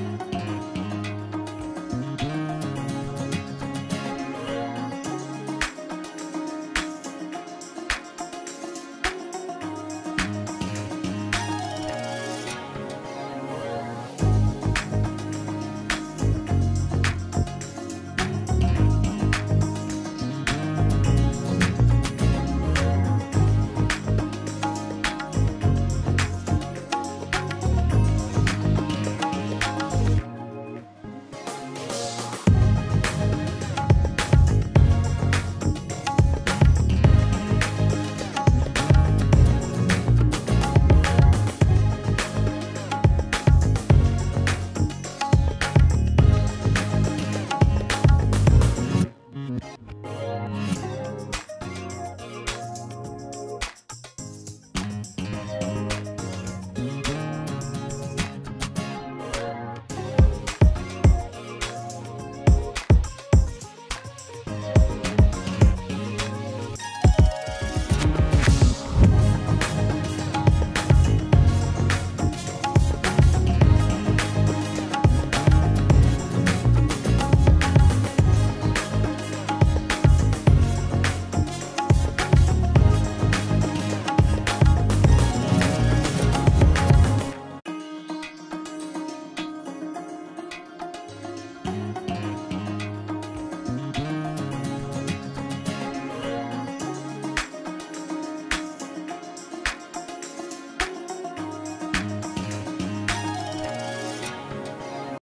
Bye.